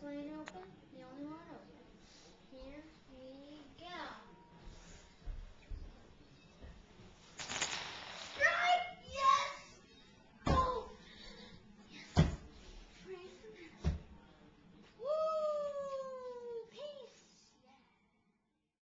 所以就会有那种